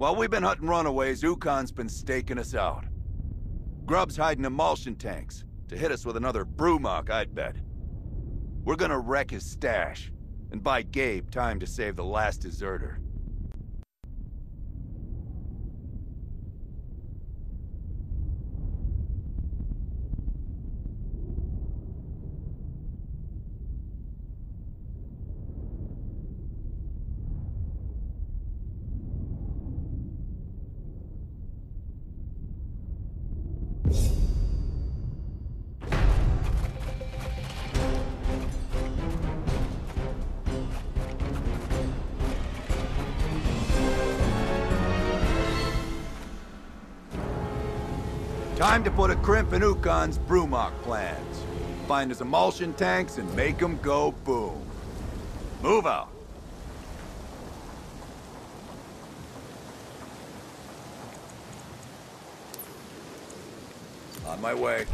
While we've been hunting runaways, Ukkon's been staking us out. Grub's hiding emulsion tanks to hit us with another Brumak, I'd bet. We're gonna wreck his stash and buy Gabe time to save the last deserter. Ukkon's Brumak plans. Find his emulsion tanks and make them go boom. Move out. On my way.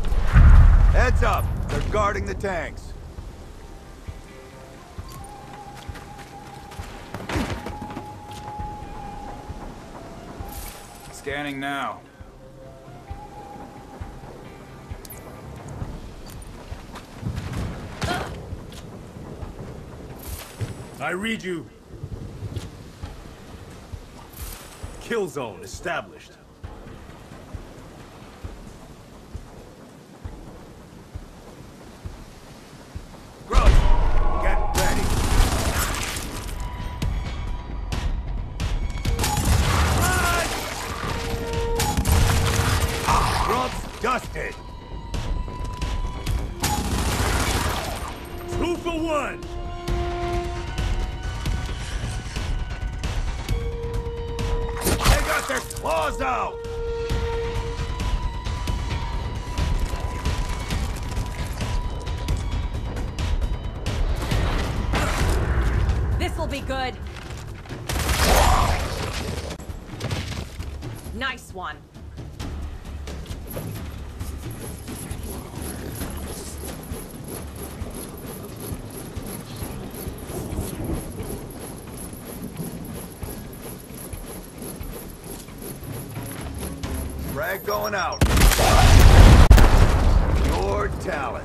Heads up! They're guarding the tanks. Scanning now. I read you. Kill zone established. Claws out. This'll be good. Nice one. Frag going out. Your talent.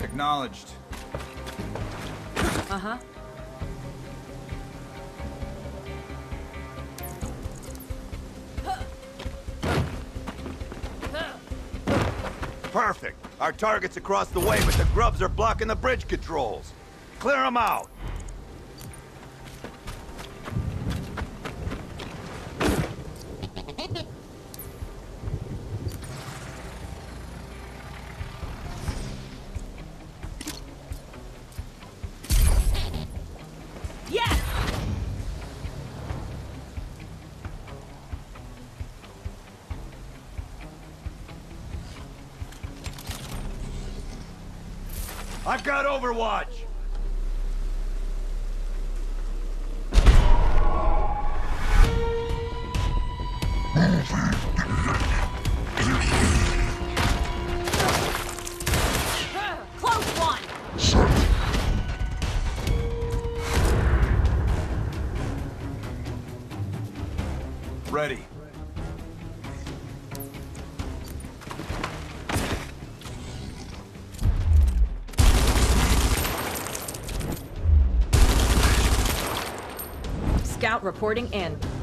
Acknowledged. Perfect. Our target's across the way, but the grubs are blocking the bridge controls. Clear them out. Got Overwatch. Scout reporting in.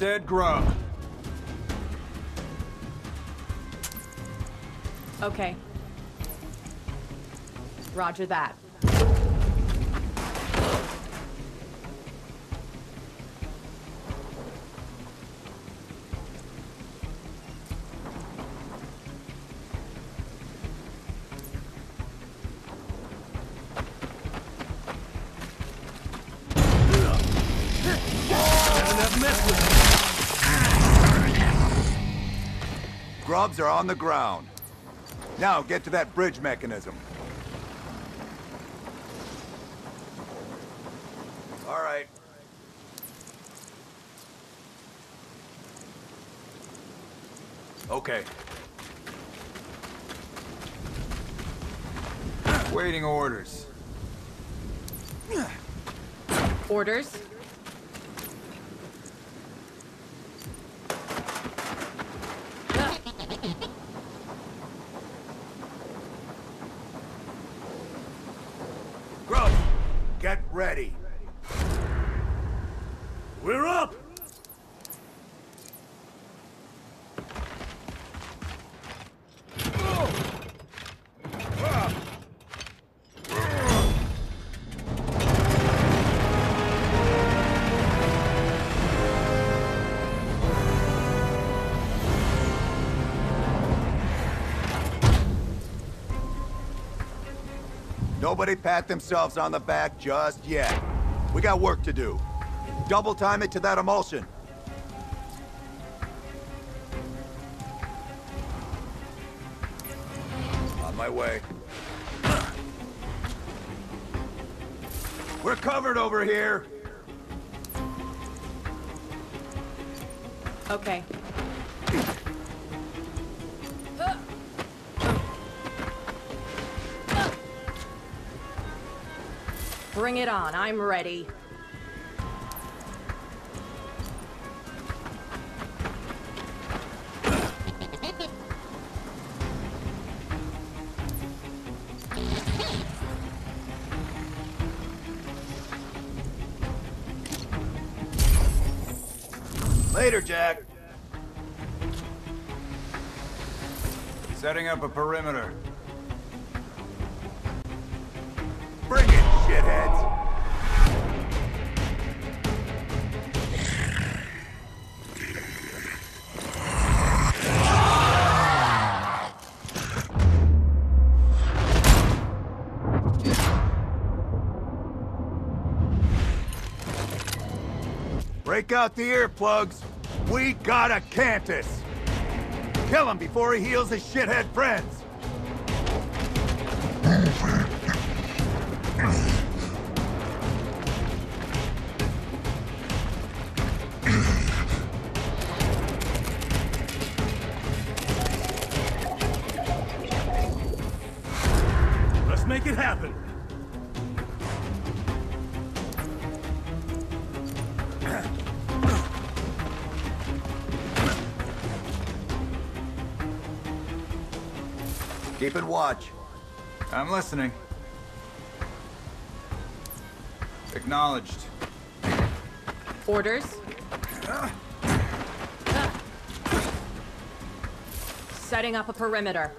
Dead grub. Okay. Roger that. Grubs are on the ground. Now get to that bridge mechanism. All right. Okay. Waiting orders. Orders? Nobody pat themselves on the back just yet. We got work to do. Double time it to that emulsion. On my way. We're covered over here. Okay. Bring it on, I'm ready. Later, Jack. Setting up a perimeter. Break out the earplugs. We got a Kantus. Kill him before he heals his shithead friends. Keeping watch. I'm listening. Acknowledged. Orders? Ah. Setting up a perimeter.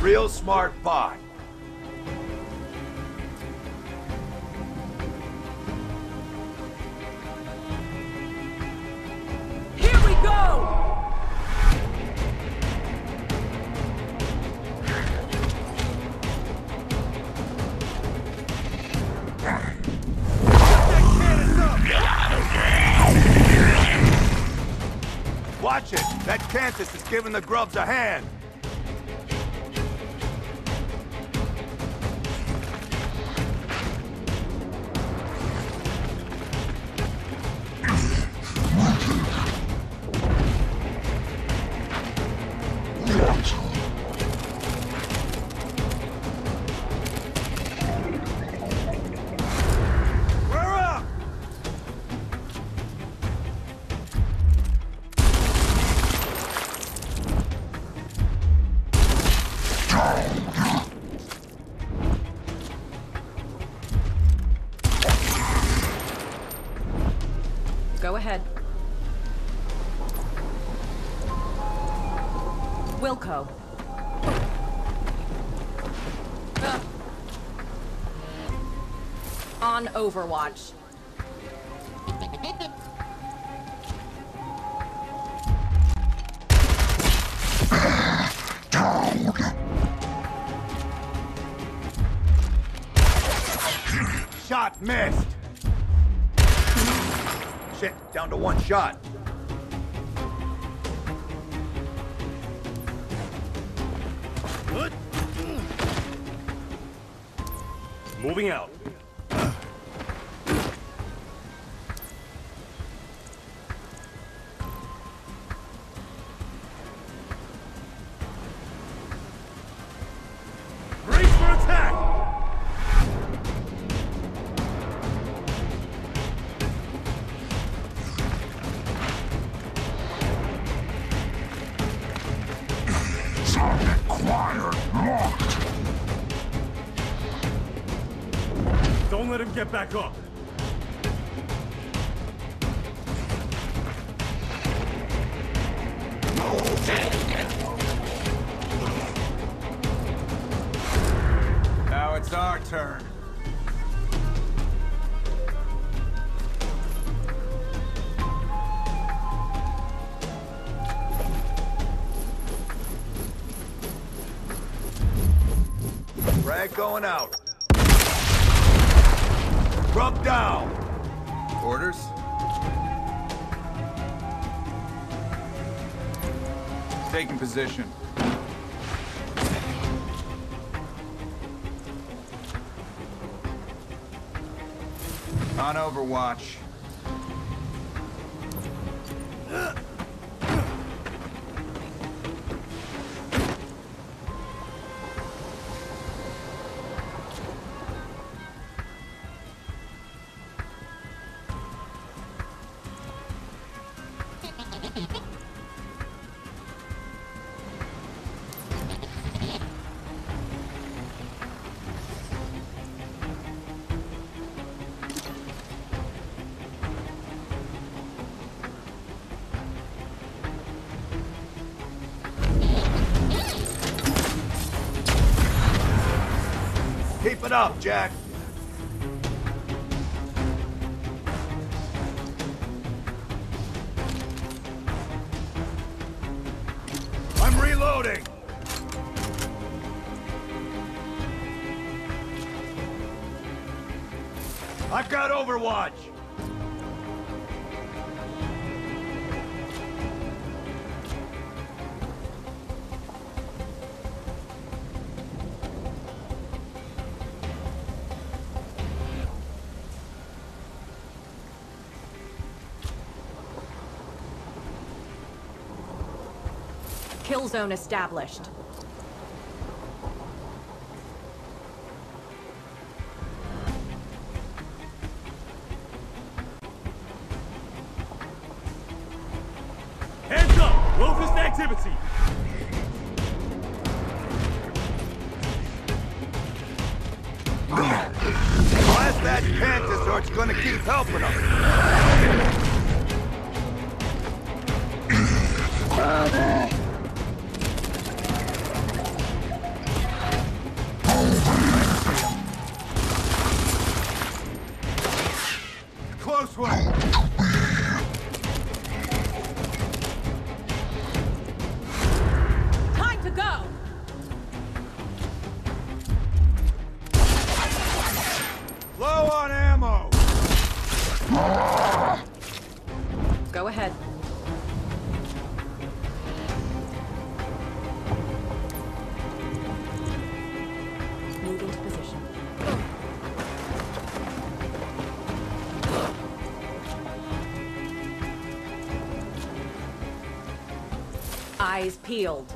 real smart bot. Here we go! Watch it! That Kantus is giving the grubs a hand! Uh. On Overwatch. Shot missed! Shit, down to one shot. Moving out. Get back up. Now it's our turn. Frag going out. Position. On Overwatch. Up, Jack. I'm reloading. I've got Overwatch. Zone established. Eyes peeled.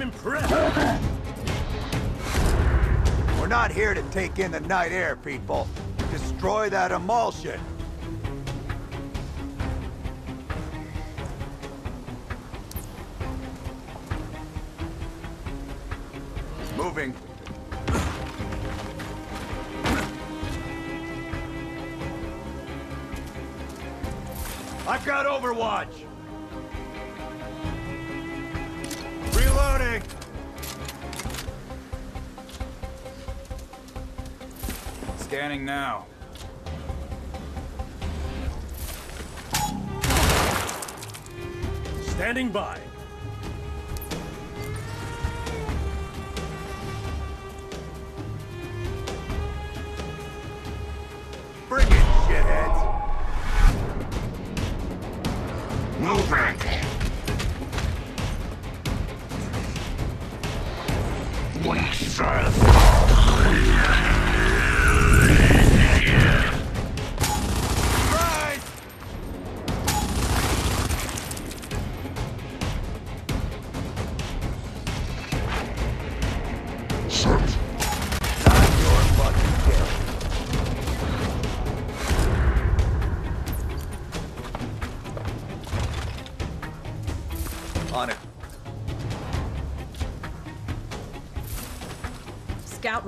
I'm impressed. We're not here to take in the night air, people. Destroy that emulsion. Moving. I've got Overwatch. Scanning now. Standing by.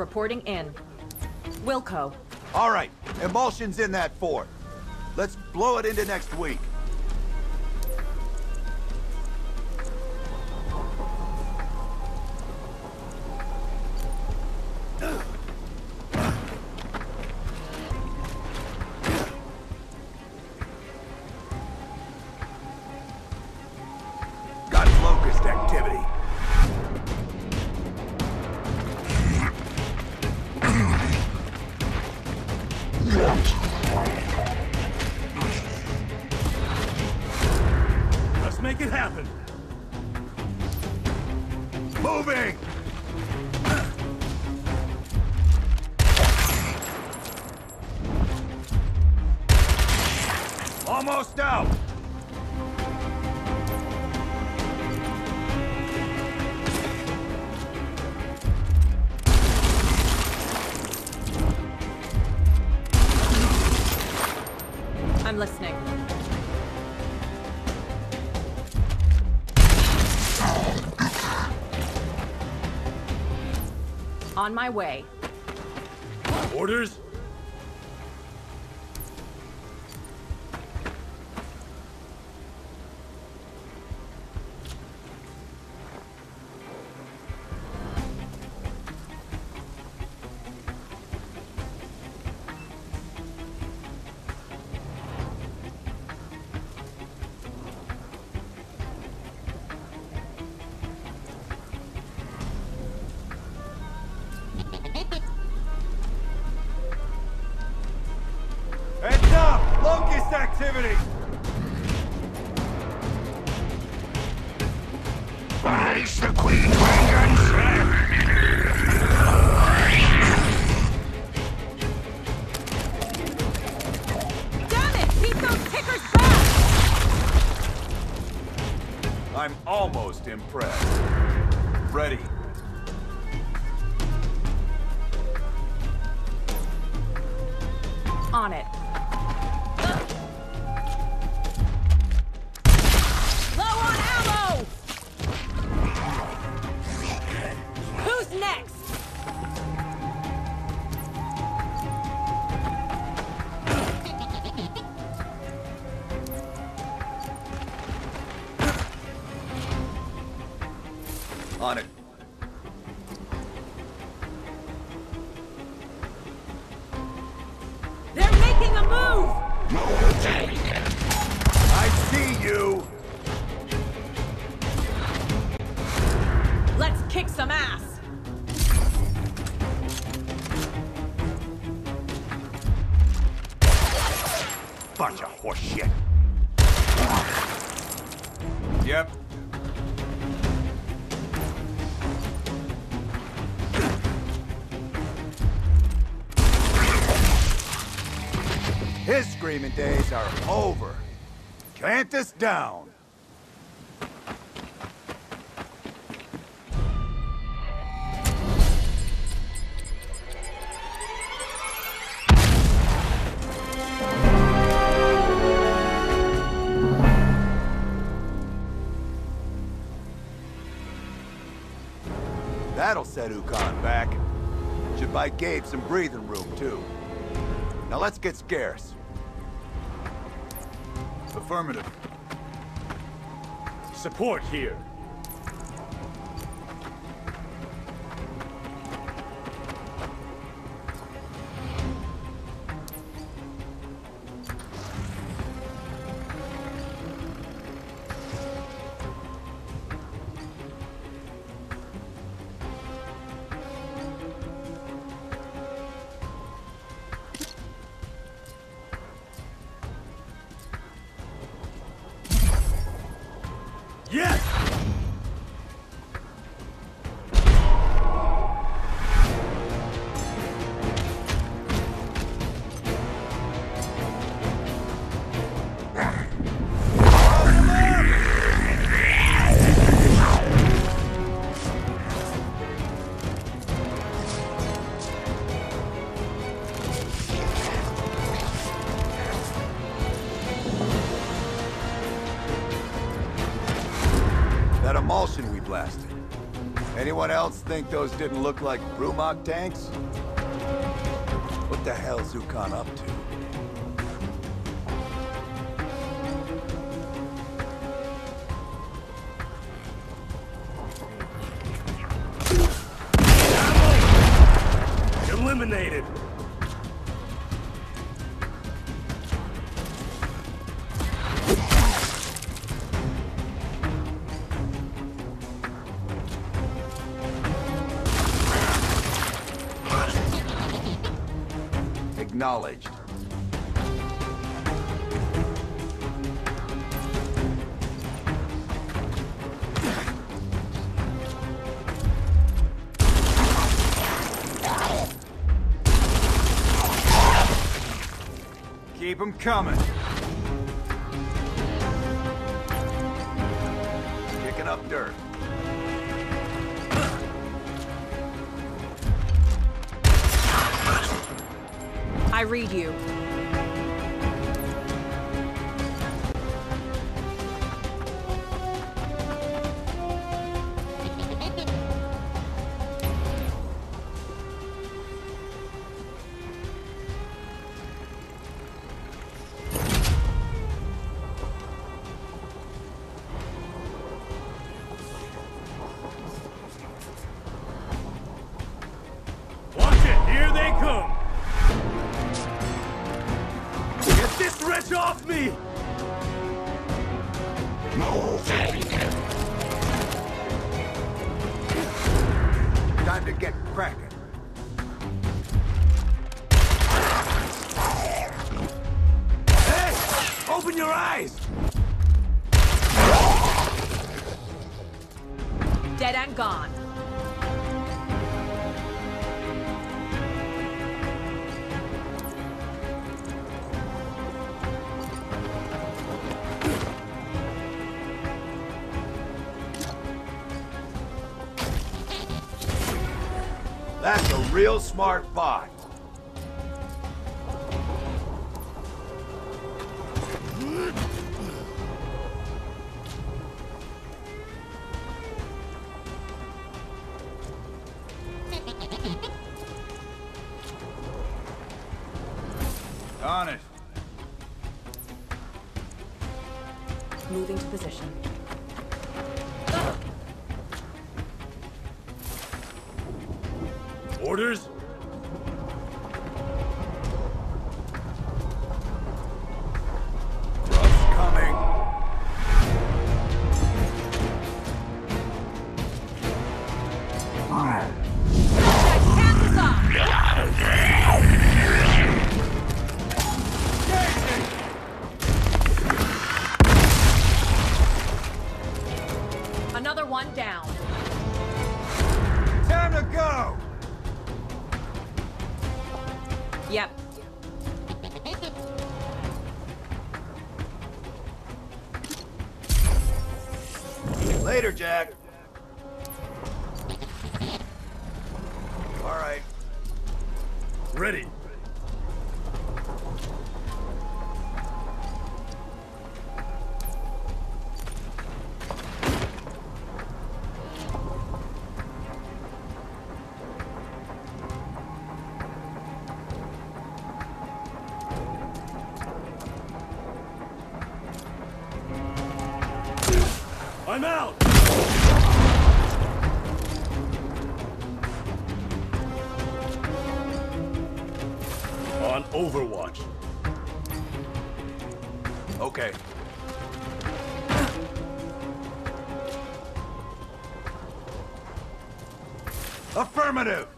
Reporting in. Wilco. All right, emulsion's in that fort. Let's blow it into next week. On my way. Orders? Impressed. On it. Are over. Clamp us down. That'll set Ukkon back. Should buy Gabe some breathing room, too. Now let's get scarce. Affirmative. Support here. Blasted. Anyone else think those didn't look like Brumak tanks? What the hell's Ukon up to? Coming. Kicking up dirt. I read you. Real smart bot. Down. Time to go! Yep. Later, Jack. Affirmative!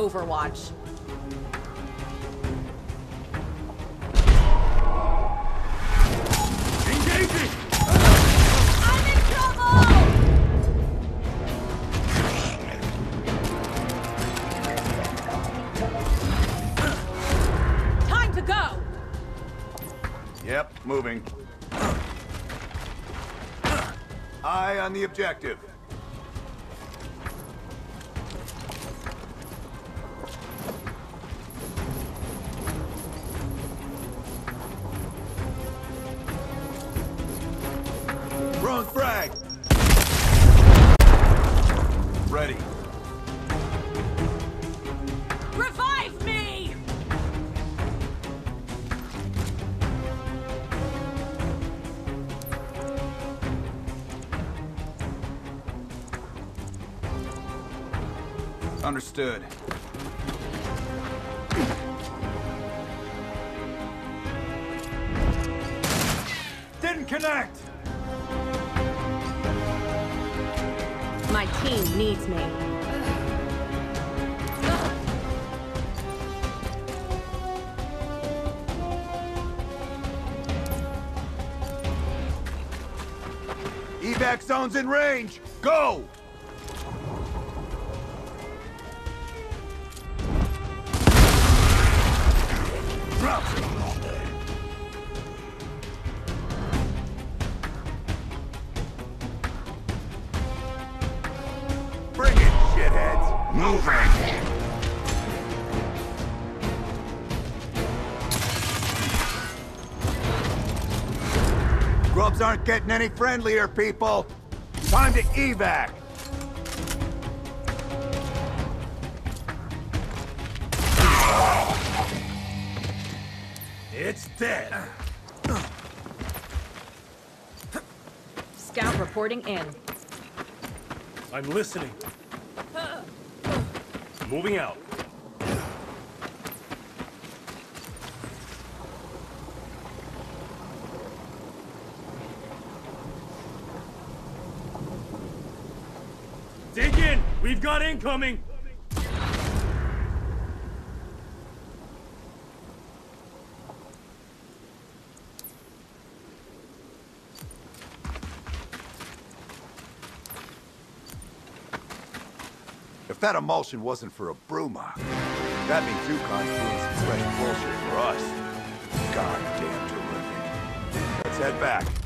Overwatch. Objective. Wrong frag! Ready. Understood. Didn't connect! My team needs me. Evac zone's in range! Go! Grubs aren't getting any friendlier, people! Time to evac! It's dead. Scout reporting in. I'm listening. Moving out. Dig in! We've got incoming! If that Imulsion wasn't for a Brumak, that means Ukkon's doing some fresh bullshit for us. Goddamn terrific. Let's head back.